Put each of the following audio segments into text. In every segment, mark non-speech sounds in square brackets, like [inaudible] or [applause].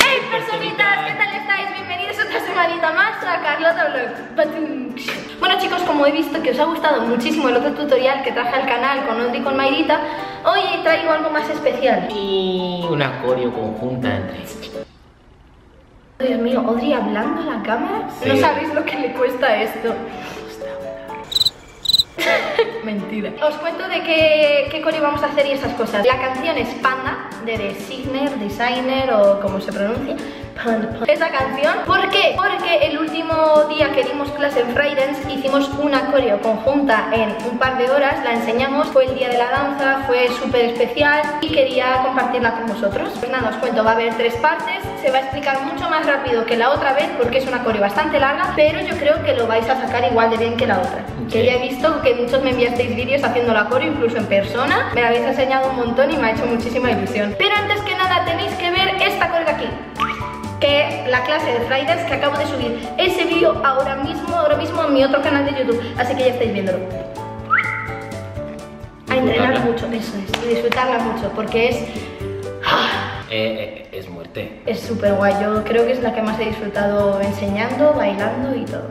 ¡Hey personitas! ¿Qué tal estáis? Bienvenidos otra semanita más a Carlota Vlogs. Bueno chicos, como he visto que os ha gustado muchísimo el otro tutorial que traje al canal con Odri y con Mayrita, hoy traigo algo más especial. Y una coreo conjunta entre Dios mío, Odri hablando a la cámara. Sí. No sabéis lo que le cuesta esto. Mentira. Os cuento de qué, qué coreo vamos a hacer y esas cosas. La canción es Panda, de Designer, Designer o como se pronuncia. Esa canción, ¿por qué? Porque el último día que dimos clase en Fridays hicimos una coreo conjunta en un par de horas, la enseñamos, fue el día de la danza, fue súper especial y quería compartirla con vosotros. Pues nada, os cuento, va a haber tres partes, se va a explicar mucho más rápido que la otra vez porque es una coreo bastante larga, pero yo creo que lo vais a sacar igual de bien que la otra. Que ya he visto que muchos me enviasteis vídeos haciendo la coreo, incluso en persona, me la habéis enseñado un montón y me ha hecho muchísima ilusión. Pero antes que nada tenéis que ver esta coreo aquí que la clase de Fridays que acabo de subir ese vídeo ahora mismo, ahora mismo en mi otro canal de YouTube, así que ya estáis viéndolo. A entrenar mucho, eso es, y disfrutarla mucho, porque es Eh, eh, es muerte. es súper guay. Yo creo que es la que más he disfrutado enseñando, bailando y todo.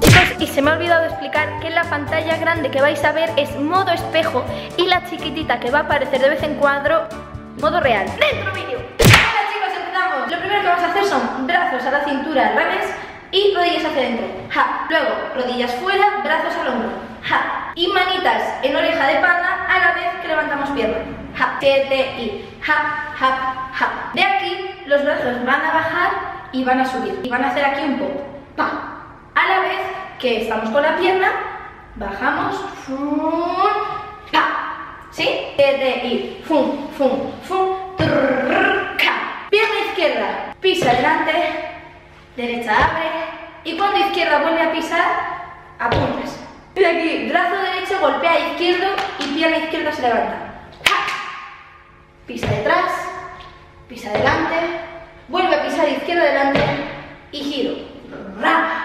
Chicos, y se me ha olvidado explicar que la pantalla grande que vais a ver es modo espejo y la chiquitita que va a aparecer de vez en cuando, modo real. ¡Dentro vídeo! Hola chicos, empezamos. Lo primero que vamos a hacer son brazos a cintura al revés y rodillas hacia adentro. Ja. Luego, rodillas fuera, brazos al hombro. Ja. Y manitas en oreja de panda a la vez que levantamos pierna. Ja. Siete y ja, ja, ja. De aquí, los brazos van a bajar y van a subir. Y van a hacer aquí un pop. Pa. A la vez que estamos con la pierna, bajamos, fum, pa, ¿sí? Siete y fum, fum, fum, trrr, ca. Pierna izquierda, pisa adelante, derecha abre, y cuando izquierda vuelve a pisar, apuntas. De aquí, brazo derecho golpea izquierdo y pierna izquierda se levanta. Ja. Pisa detrás, pisa adelante, vuelve a pisar izquierda adelante y giro. Ra.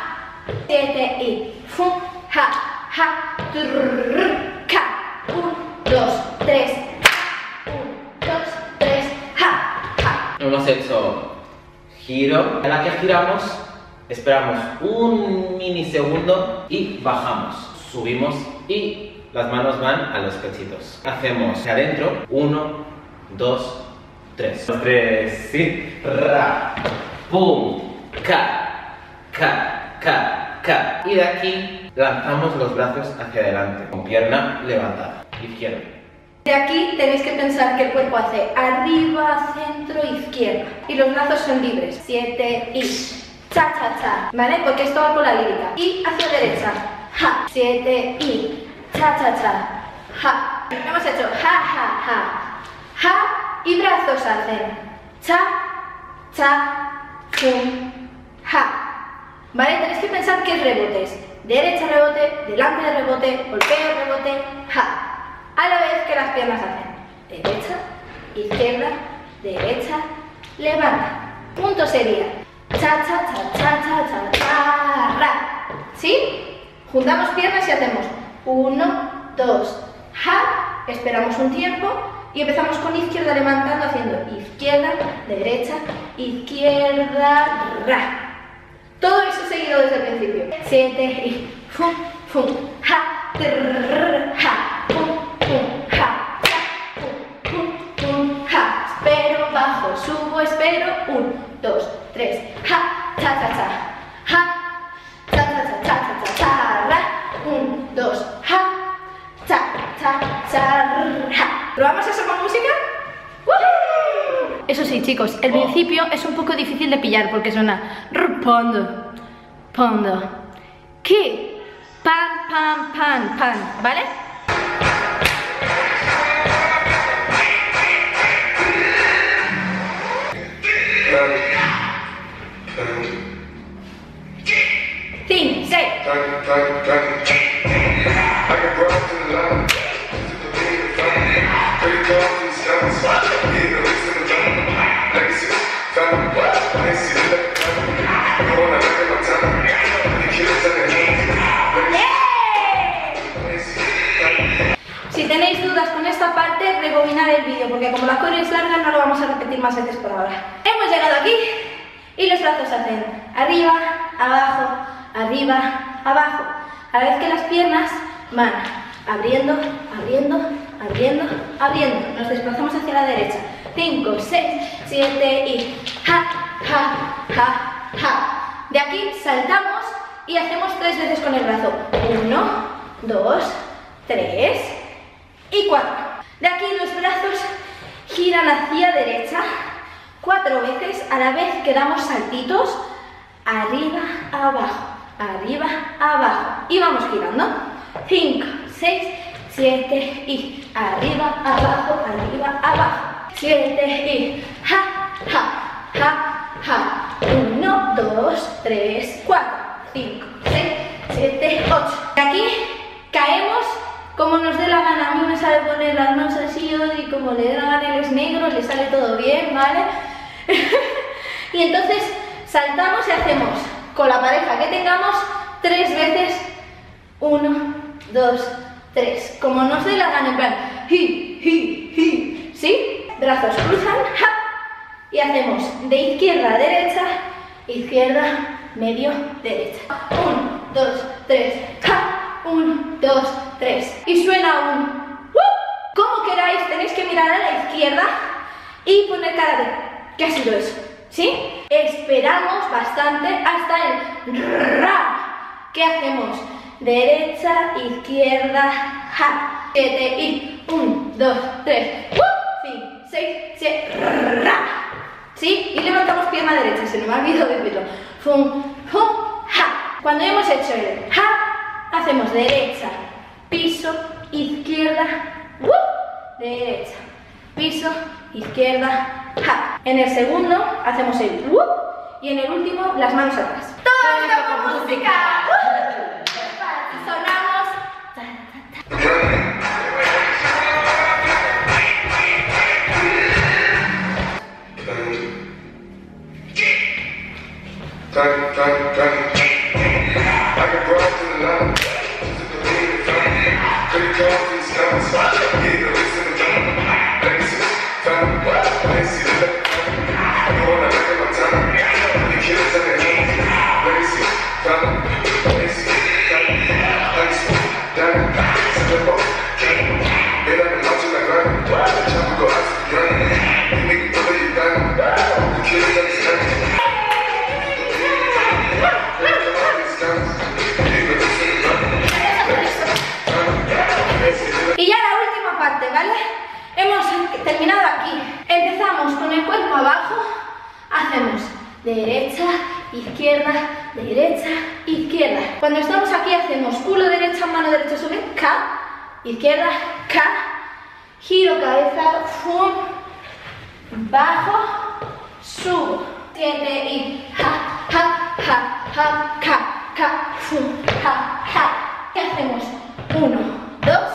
Siete y fum, ja, ja, trrr, ca. Un, dos, tres, un, dos, tres, ja, ja. Hemos hecho giro. A la que giramos, esperamos un minisegundo y bajamos. Subimos y las manos van a los pechitos. Hacemos adentro. Uno, dos, tres. Dos, tres, sí. Ra. Pum. Ca. Ca. Ca. Ca. Y de aquí lanzamos los brazos hacia adelante. Con pierna levantada. Izquierda. De aquí tenéis que pensar que el cuerpo hace arriba, centro, izquierda. Y los brazos son libres. Siete y cha cha cha. ¿Vale? Porque esto va con la lírica. Y hacia derecha. Ja. Siete y cha cha cha. Ja. Hemos hecho ja ja ja. Ja. Y brazos hacen cha cha fum ja. ¿Vale? Tenéis que pensar que es rebotes. Derecha rebote, delante de rebote, golpeo rebote, ja. A la vez que las piernas hacen derecha, izquierda, derecha, levanta. Punto sería cha cha cha cha cha cha cha ra. ¿Sí? Juntamos piernas y hacemos uno, dos, ja, esperamos un tiempo y empezamos con izquierda levantando haciendo izquierda, derecha, izquierda, ra. Todo eso seguido desde el principio. Siete y fum, fum, ja, chicos, el principio es un poco difícil de pillar porque suena pondo, pondo, que, pan, pan, pan, pan, ¿vale? Cinco, seis. Más veces por ahora. Hemos llegado aquí y los brazos hacen arriba, abajo, arriba, abajo. A la vez que las piernas van abriendo, abriendo, abriendo, abriendo. Nos desplazamos hacia la derecha. 5, 6, 7 y ja, ja, ja, ja. De aquí saltamos y hacemos tres veces con el brazo. 1, 2, 3 y 4. De aquí los brazos giran hacia derecha cuatro veces a la vez que damos saltitos arriba, abajo, arriba, abajo. Y vamos girando. 5, 6, 7 y arriba, abajo, arriba, abajo. 7 y ja, ja, ja, ja. 1, 2, 3, 4, 5, 6, 7, 8. Aquí caemos como nos dé la gana. A mí me sale poner las manos así y como le da la gana él es negro, le sale todo bien, ¿vale? [laughs] y entonces saltamos y hacemos con la pareja que tengamos tres veces. Uno, dos, tres. Como nos dé la gana, en plan, hi, hi, hi. ¿Sí? Brazos cruzan, y hacemos de izquierda a derecha, izquierda, medio, derecha. Uno, dos, tres, ja. Uno, dos, tres. Y suena un como queráis, tenéis que mirar a la izquierda y poner cara de ¿qué ha sido eso? ¿Sí? Esperamos bastante hasta el ra. ¿Qué hacemos? Derecha, izquierda, ja. Siete y un, dos, tres, cinco, seis, siete, ra. ¿Sí? Y levantamos pierna derecha, se me ha olvidado decirlo. Fum, fum, ja. Cuando hemos hecho el ja, hacemos derecha, piso, izquierda, derecha, piso, izquierda, ja. En el segundo hacemos el whoop y en el último las manos atrás. El cuerpo abajo. Hacemos derecha, izquierda, derecha, izquierda. Cuando estamos aquí hacemos culo derecha, mano derecha sube, K, izquierda, K, giro cabeza, fum, bajo, subo. Siete y ja, ja, ja, ja, ka, ka, fum, ja, ja. ¿Qué hacemos? Uno, dos,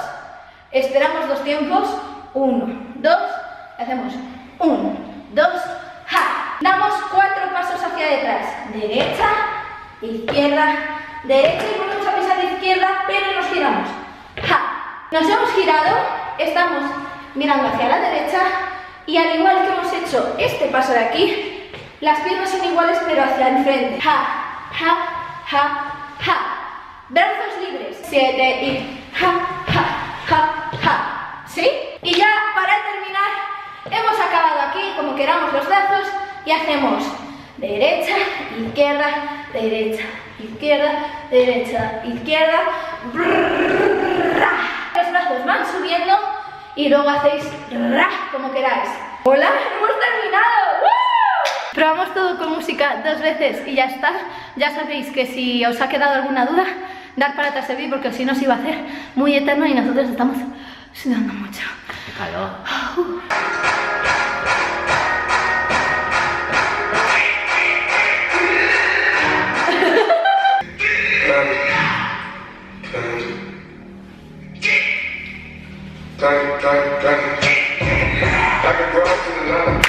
esperamos dos tiempos, uno, dos, hacemos uno, dos, ja. Damos cuatro pasos hacia detrás, derecha, izquierda, derecha y volvemos a pisar izquierda, pero nos giramos, ja. Nos hemos girado, estamos mirando hacia la derecha y al igual que hemos hecho este paso de aquí, las piernas son iguales pero hacia el frente, ja, ja, ja, ja. Brazos libres. Siete y ja, ja, ja, ja. ¿Sí? Y ya para terminar, hemos acabado aquí, como queramos los brazos, y hacemos derecha, izquierda, derecha, izquierda, derecha, izquierda. Los brazos van subiendo y luego hacéis como queráis. ¡Hola! ¡Hemos terminado! Probamos todo con música dos veces y ya está. Ya sabéis que si os ha quedado alguna duda, dar para atrás el porque si no se iba a hacer muy eterno y nosotros estamos 수다 넘어 져. 가 요. Thank you.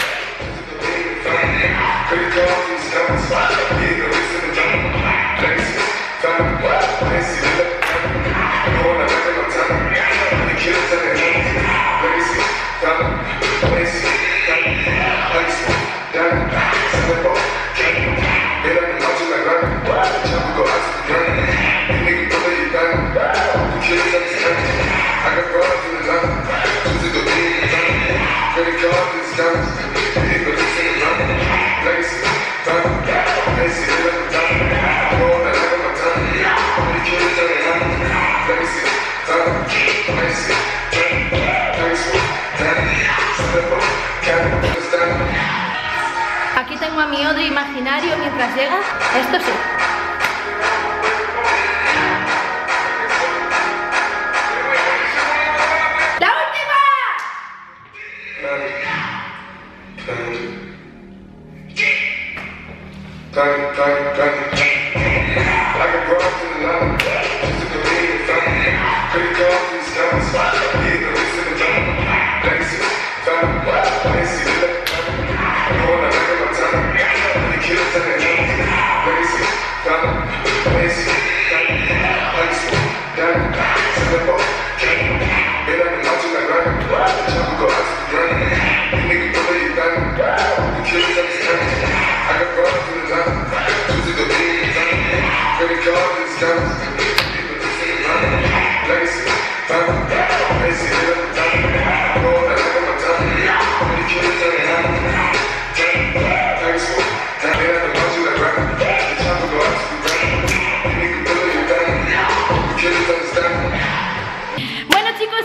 A mi Odri imaginario mientras llega. Esto sí.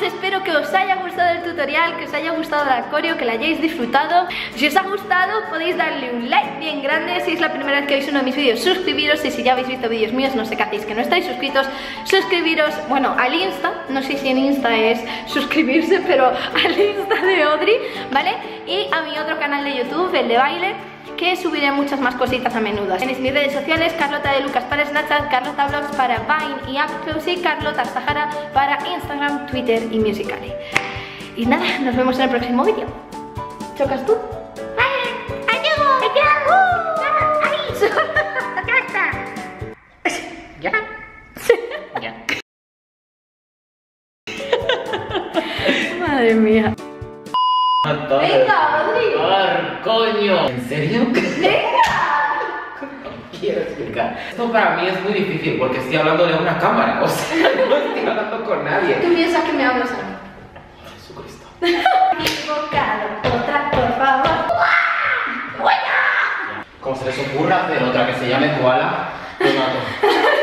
Espero que os haya gustado el tutorial, que os haya gustado la coreo, que la hayáis disfrutado. Si os ha gustado podéis darle un like bien grande. Si es la primera vez que veis uno de mis vídeos, suscribiros. Y si ya habéis visto vídeos míos, no sé qué hacéis que no estáis suscritos, suscribiros, bueno, al Insta. No sé si en Insta es suscribirse, pero [laughs] al Insta de Audrey, ¿vale? Y a mi otro canal de YouTube, el de baile que subiré muchas más cositas a menudo. Tenéis mis redes sociales, Carlota de Lucas para Snapchat, Carlota Vlogs para Vine y Upclose y Carlota Sahara para Instagram, Twitter y Musical.ly. Y nada, nos vemos en el próximo vídeo. ¿Chocas tú? Madre mía. Venga, Rodri. Ar, coño. ¿En serio? [laughs] ¡Venga! No quiero explicar. Esto para mí es muy difícil porque estoy hablando de una cámara. O sea, [laughs] no estoy hablando con nadie. Tú piensas que me hablas a mí. Jesucristo. Equivocado. Otra, por favor. Como se les ocurra hacer otra que se llame koala, lo mato. [laughs]